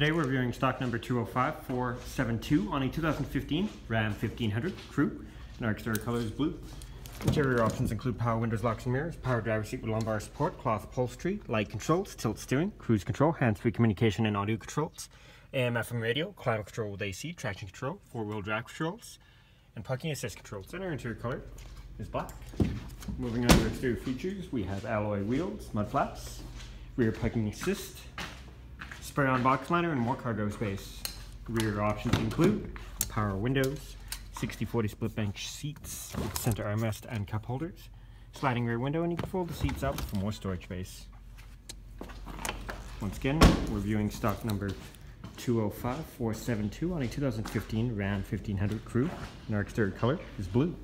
Today we're reviewing stock number 205472 on a 2015 Ram 1500 Crew. And our exterior color is blue. Interior options include power windows, locks and mirrors, power driver seat with lumbar support, cloth upholstery, light controls, tilt steering, cruise control, hands-free communication and audio controls, AM FM radio, climate control with AC, traction control, four-wheel drive controls, and parking assist controls. And our interior color is black. Moving on to exterior features, we have alloy wheels, mud flaps, rear parking assist, spray-on box liner and more cargo space. Rear options include power windows, 60-40 split bench seats with center armrest and cup holders, sliding rear window, and you can fold the seats up for more storage space. Once again, we're viewing stock number 205472 on a 2015 Ram 1500 Crew, and our exterior color is blue.